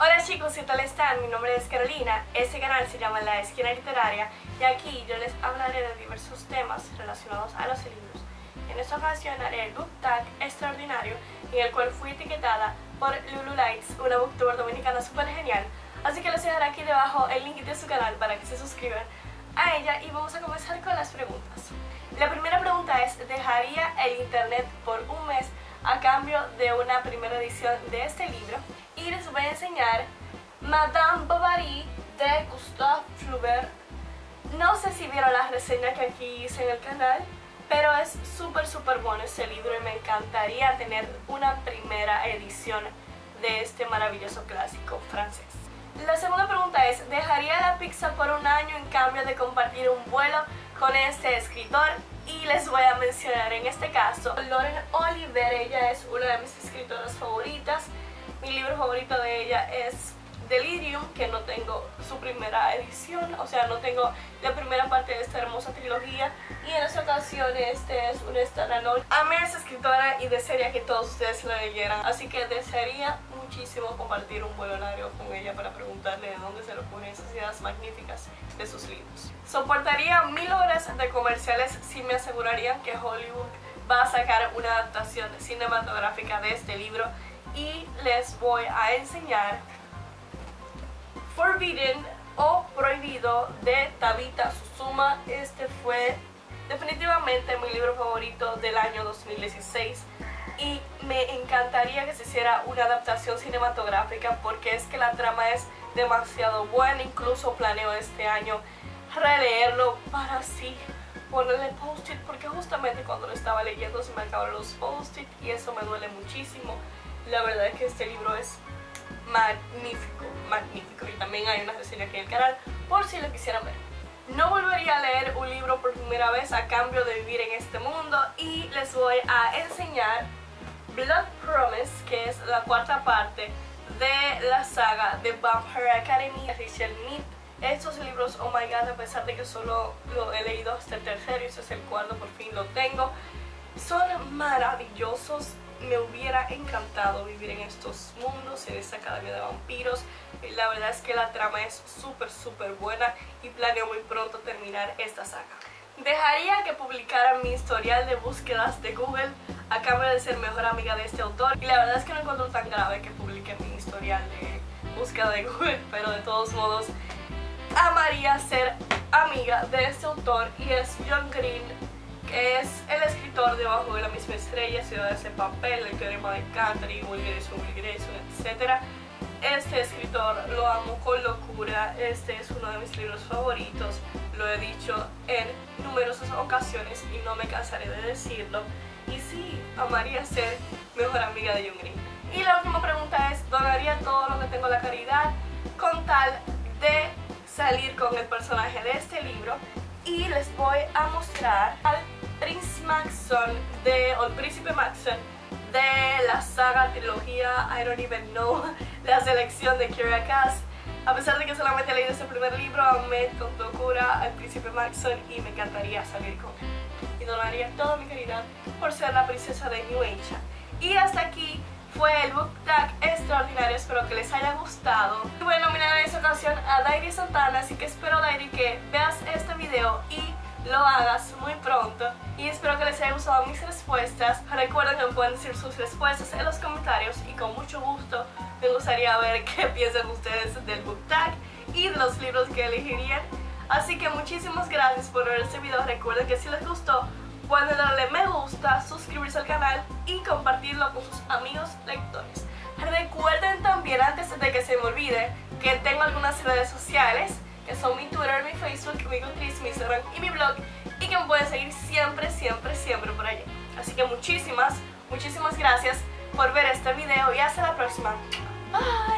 Hola chicos, ¿qué tal están? Mi nombre es Carolina, este canal se llama La Esquina Literaria y aquí yo les hablaré de diversos temas relacionados a los libros. En esta ocasión haré el book tag extraordinario en el cual fui etiquetada por Lulu Lights, una booktuber dominicana súper genial. Así que les dejaré aquí debajo el link de su canal para que se suscriban a ella y vamos a comenzar con las preguntas. La primera pregunta es, ¿dejaría el internet por un mes a cambio de una primera edición de este libro? Y les voy a enseñar Madame Bovary de Gustave Flaubert. No sé si vieron la reseña que aquí hice en el canal, pero es súper súper bueno este libro y me encantaría tener una primera edición de este maravilloso clásico francés. La segunda pregunta es, ¿dejaría la pizza por un año en cambio de compartir un vuelo con este escritor? Y les voy a mencionar en este caso Lauren Oliver, Delirium, que no tengo su primera edición, o sea, no tengo la primera parte de esta hermosa trilogía. Y en esta ocasión este es un standalone. Amé a esa escritora y desearía que todos ustedes la leyeran, así que desearía muchísimo compartir un largo con ella para preguntarle de dónde se le ocurren esas ideas magníficas de sus libros. Soportaría mil horas de comerciales si me asegurarían que Hollywood va a sacar una adaptación cinematográfica de este libro y les voy a enseñar Forbidden o Prohibido de Tabitha Susuma. Este fue definitivamente mi libro favorito del año 2016 y me encantaría que se hiciera una adaptación cinematográfica porque es que la trama es demasiado buena, incluso planeo este año releerlo para así ponerle post-it porque justamente cuando lo estaba leyendo se me acabaron los post-it y eso me duele muchísimo. La verdad es que este libro es magnífico, magnífico y también hay una reseña aquí en el canal por si lo quisieran ver. No volvería a leer un libro por primera vez a cambio de vivir en este mundo y les voy a enseñar Blood Promise, que es la cuarta parte de la saga de Vampire Academy de. Estos libros, oh my god, a pesar de que solo lo he leído hasta el tercero y ese es el cuarto, por fin lo tengo, son maravillosos. Me hubiera encantado vivir en estos mundos, en esta academia de vampiros. La verdad es que la trama es súper, súper buena y planeo muy pronto terminar esta saga. Dejaría que publicara mi historial de búsquedas de Google a cambio de ser mejor amiga de este autor. Y la verdad es que no encuentro tan grave que publique mi historial de búsqueda de Google, pero de todos modos amaría ser amiga de este autor y es John Green, es el escritor de Bajo de la misma estrella, Ciudades de Papel, El teorema de Catherine, Will Grayson, Will Grayson, etc. Este escritor lo amo con locura, este es uno de mis libros favoritos, lo he dicho en numerosas ocasiones y no me cansaré de decirlo. Y sí, amaría ser mejor amiga de John Green. Y la última pregunta es, ¿donaría todo lo que tengo la caridad con tal de salir con el personaje de este libro? Y les voy a mostrar al Prince Maxon de, el Príncipe Maxon de la saga trilogía I Don't Even Know, la selección de Kira Cass. A pesar de que solamente he leído este primer libro, amé con locura al Príncipe Maxon y me encantaría salir con él y donaría toda mi caridad por ser la princesa de New Age. Y hasta aquí fue el book tag extraordinario, espero que les haya gustado. Voy a nominar en esta ocasión a Dairi Santana, así que espero Dairi que veas este video lo hagas muy pronto y espero que les haya gustado mis respuestas. Recuerden que pueden decir sus respuestas en los comentarios y con mucho gusto me gustaría ver qué piensan ustedes del book tag y de los libros que elegirían. Así que muchísimas gracias por ver este video. Recuerden que si les gustó pueden darle me gusta, suscribirse al canal y compartirlo con sus amigos lectores. Recuerden también antes de que se me olvide que tengo algunas redes sociales que son mi Twitter, mi Facebook, mi Goodreads, mi Instagram y mi blog y que me pueden seguir siempre, siempre, siempre por allí. Así que muchísimas, muchísimas gracias por ver este video y hasta la próxima. Bye.